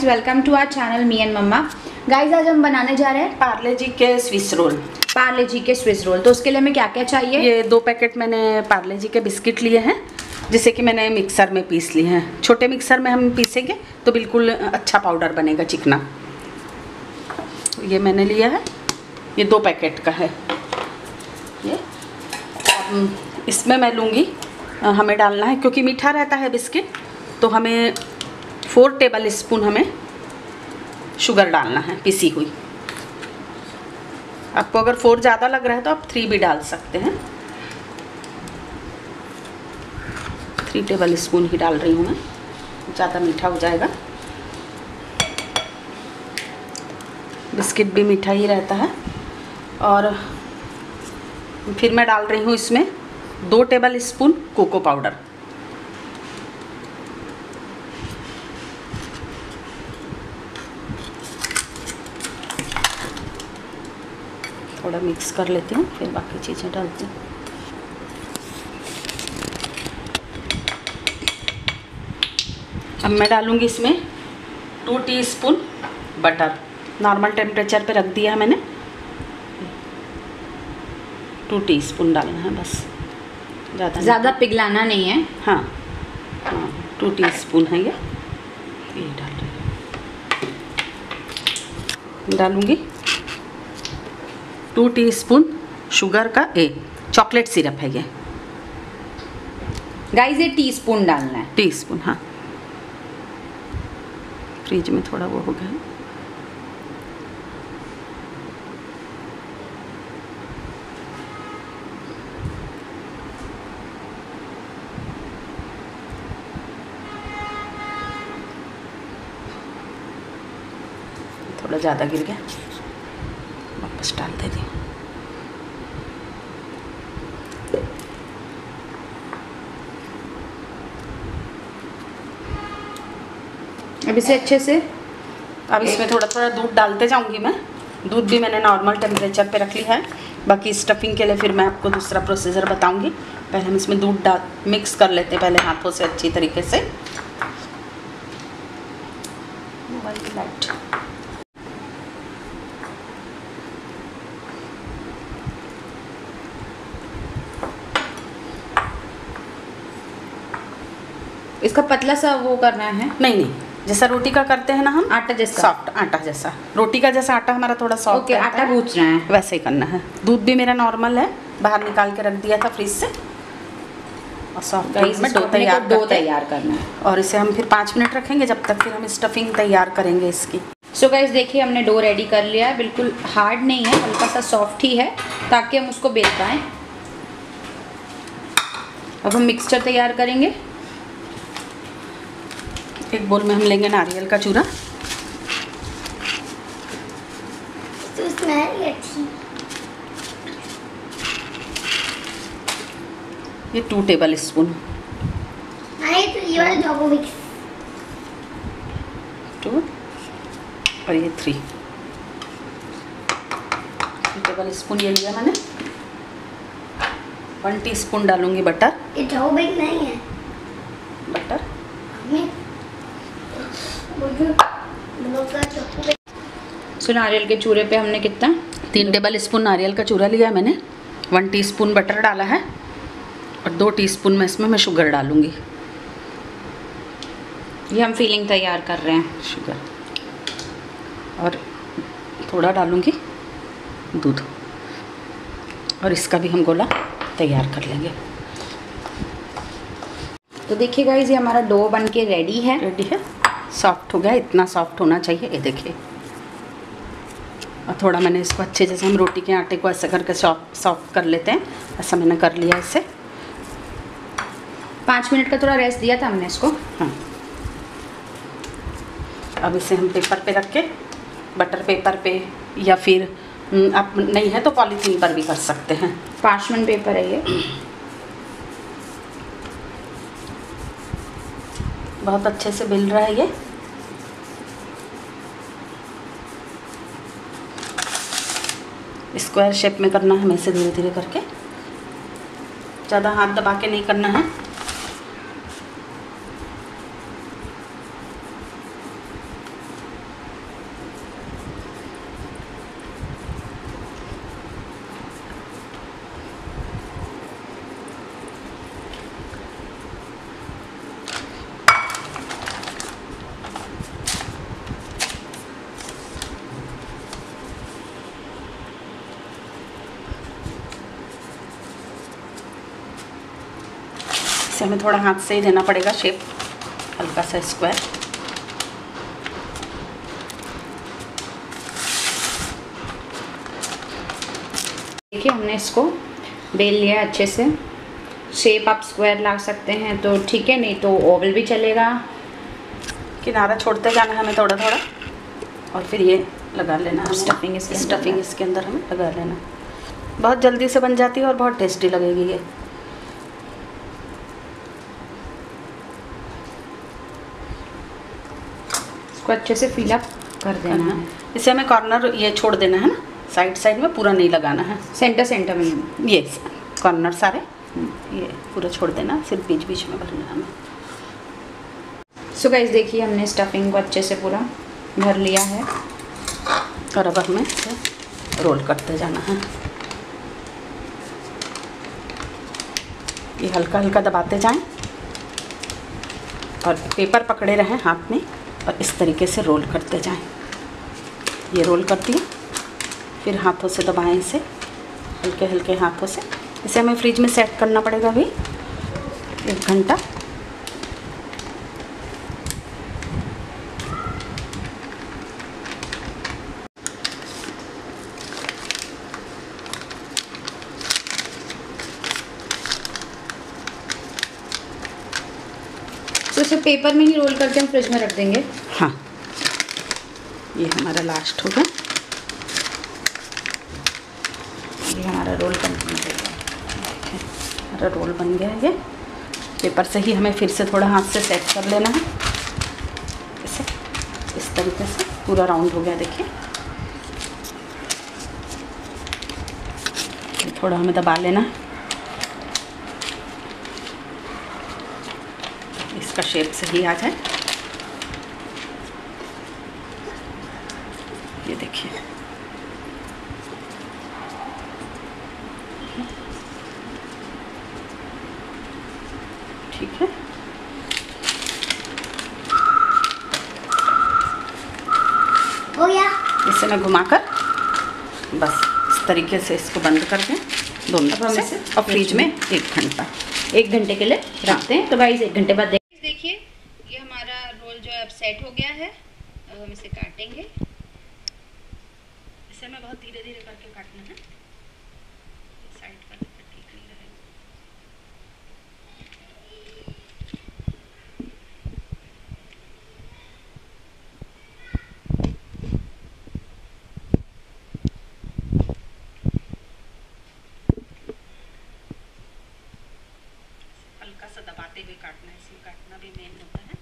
Guys welcome to our channel me and mamma guys आज हम बनाने जा रहे हैं पार्ले जी के स्विस रोल पार्ले जी के स्विस रोल तो उसके लिए हमें क्या क्या चाहिए? ये दो पैकेट मैंने पार्ले जी के बिस्किट लिए हैं जिसे कि मैंने मिक्सर में पीस लिए हैं. छोटे मिक्सर में हम पीसेंगे तो बिल्कुल अच्छा पाउडर बनेगा चिकना. ये मैंने लिया है. ये दो पैकेट का है. ये इसमें मैं लूँगी हमें डालना है क्योंकि मीठा रहता है बिस्किट तो हमें फोर टेबल स्पून हमें शुगर डालना है, पिसी हुई। आपको अगर फोर ज़्यादा लग रहा है तो आप थ्री भी डाल सकते हैं। थ्री टेबल स्पून ही डाल रही हूँ मैं, ज़्यादा मीठा हो जाएगा। बिस्किट भी मीठा ही रहता है। और फिर मैं डाल रही हूँ इसमें दो टेबल स्पून कोको पाउडर। थोड़ा मिक्स कर लेती हूँ फिर बाकी चीज़ें डालती हूँ। अब मैं डालूँगी इसमें two teaspoon butter normal temperature पे रख दिया है मैंने। टू टीस्पून डालना है बस। ज़्यादा ज़्यादा पिघलाना नहीं है। हाँ। हाँ टू टीस्पून है ये। ये डाल डालूँगी। टू टीस्पून शुगर का ए चॉकलेट सिरप है ये। गाइस ये टीस्पून डालना है। टीस्पून हाँ। फ्रिज में थोड़ा वो हो गया। थोड़ा ज़्यादा गिर गया। वापस डाल दे दी। अब इसे अच्छे से अब इसमें थोड़ा थोड़ा दूध डालते जाऊँगी मैं। दूध भी मैंने नॉर्मल टेम्परेचर पे रख लिया है। बाकी स्टफिंग के लिए फिर मैं आपको दूसरा प्रोसीजर बताऊँगी। पहले हम इसमें दूध डाल मिक्स कर लेते हैं पहले हाथों से अच्छी तरीके से। मोबाइल की लाइट इसका पतला सा वो करना है? नहीं नहीं जैसा रोटी का करते हैं ना हम आटा जैसा। सॉफ्ट आटा जैसा। रोटी का जैसा आटा हमारा थोड़ा सॉफ्ट ओके आटा गूंथना है। वैसे ही करना है। दूध भी मेरा नॉर्मल है बाहर निकाल के रख दिया था फ्रिज से। और सॉफ्ट गाइस में इसको डो अपने को तैयार करके। तैयार करना है। और इसे हम फिर पाँच मिनट रखेंगे जब तक फिर हम स्टफिंग तैयार करेंगे इसकी। सो so गाइस देखिए हमने डो रेडी कर लिया है। बिल्कुल हार्ड नहीं है हल्का सा सॉफ्ट ही है ताकि हम उसको बेल पाएँ। अब हम मिक्सचर तैयार करेंगे। एक बोल में हम लेंगे नारियल का चूरा। तो ये टू टेबल स्पून टू और ये थ्री थ्री टेबल स्पून ये लिया मैंने। वन टी स्पून डालूँगी बटर ये नहीं है बटर हमें मुझे लोग का जॉबो मिक्स सो नारियल के चूरे पे हमने कितना? तीन टेबल स्पून नारियल का चूरा लिया है मैंने। वन टीस्पून बटर डाला है और दो टीस्पून में इसमें मैं शुगर डालूँगी। ये हम फीलिंग तैयार कर रहे हैं, शुगर। और थोड़ा डालूँगी दूध। और इसका भी हम गोला तैयार कर लेंगे। तो देखिए गाइस ये हमारा डो बन के रेडी है। रेडी है। सॉफ्ट हो गया इतना सॉफ्ट होना चाहिए। ये देखिए। और थोड़ा मैंने इसको अच्छे जैसे हम रोटी के आटे को ऐसे करके सॉफ्ट सॉफ्ट कर लेते हैं। ऐसा मैंने कर लिया इसे। पाँच मिनट का थोड़ा रेस्ट दिया था हमने इसको। हाँ। अब इसे हम पेपर पे रख के बटर पेपर पे या फिर हम्म, आप नहीं है तो पॉलीथीन पर भी कर सकते हैं। पार्चमेंट पेपर है ये। बहुत अच्छे से मिल रहा है ये। स्क्वायर शेप में करना है हमें से धीरे धीरे करके। ज़्यादा हाथ दबा के नहीं करना है। इसे हमें थोड़ा हाथ से ही देना पड़ेगा शेप हल्का सा स्क्वायर देखिए हमने इसको बेल लिया अच्छे से. शेप आप स्क्वायर ला सकते हैं तो ठीक है नहीं तो ओवल भी चलेगा. किनारा छोड़ते जाना हमें थोड़ा थोड़ा और फिर ये लगा लेना स्टफिंग इसके स्टफिंग इसके अंदर हमें लगा लेना बहुत जल्दी से बन जाती है और बहुत टेस्टी लगेगी ये. इसको अच्छे से फिलअप कर देना है। इसे हमें कॉर्नर ये छोड़ देना है ना? साइड साइड में पूरा नहीं लगाना है। सेंटर सेंटर में ये कॉर्नर सारे। ये पूरा छोड़ देना सिर्फ़ बीच बीच में भरना हमें। सो गाइस देखिए हमने स्टफिंग को अच्छे से पूरा भर लिया है। और अब हमें इसे रोल करते जाना है। ये हल्का हल्का दबाते जाएँ। और पेपर पकड़े रहें हाथ में। और इस तरीके से रोल करते जाएँ। ये रोल करती हूँ। फिर हाथों से दबाएँ इसे। हल्के हल्के हाथों से। इसे हमें फ्रिज में सेट करना पड़ेगा अभी। एक घंटा। तो इसे पेपर में ही रोल करके हम फ्रिज में रख देंगे। हाँ। ये हमारा लास्ट होगा ये हमारा रोल गया। हमारा रोल बन गया है ये। पेपर से ही हमें फिर से थोड़ा हाथ से सेट कर लेना है। इसे इस तरीके से पूरा राउंड हो गया, देखिए। थोड़ा हमें दबा लेना है। इसका शेप सही आ जाए। ये देखिए। ठीक है। हो गया। इसे मैं घुमाकर बस इस तरीके से इसको बंद कर दें। दोनों से और फ्रिज में एक घंटा एक घंटे के लिए रखते हैं। तो गाइस एक घंटे बाद देखिए ये हमारा रोल जो है अब सेट हो गया है। अब हम इसे काटेंगे। इसे हमें बहुत धीरे धीरे करके काटना है। साइड पर ठीक नहीं हल्का सा दबाते हुए काटना है। इसमें काटना भी मेन होता है।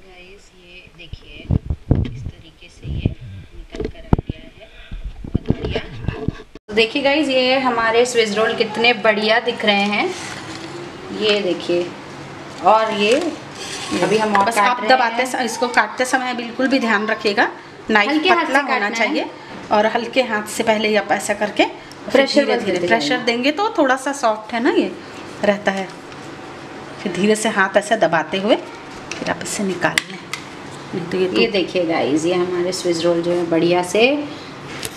गाइस ये देखिए इस तरीके से ये निकल कर आ गया है बहुत बढ़िया तो देखिए गाइस ये हमारे स्विस रोल कितने बढ़िया दिख रहे हैं। ये देखिए और ये अभी हम और बस आप दबाते हैं। इसको काटते समय बिल्कुल भी ध्यान रखिएगा। नाइफ पतला होना चाहिए और हल्के हाथ से पहले ही आप ऐसा करके प्रेशर धीरे धीरे प्रेशर देंगे तो थोड़ा सा सॉफ्ट है ना ये रहता है। फिर धीरे से हाथ ऐसे दबाते हुए फिर आप इसे निकाल लें नहीं तो ये ये तो देखिए गाइस ये हमारे स्विस रोल जो है बढ़िया से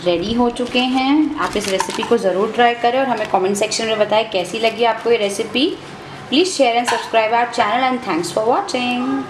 रेडी हो चुके हैं। आप इस रेसिपी को ज़रूर ट्राई करें और हमें कमेंट सेक्शन में बताएँ कैसी लगी आपको ये recipe please share and subscribe our channel and thanks for watching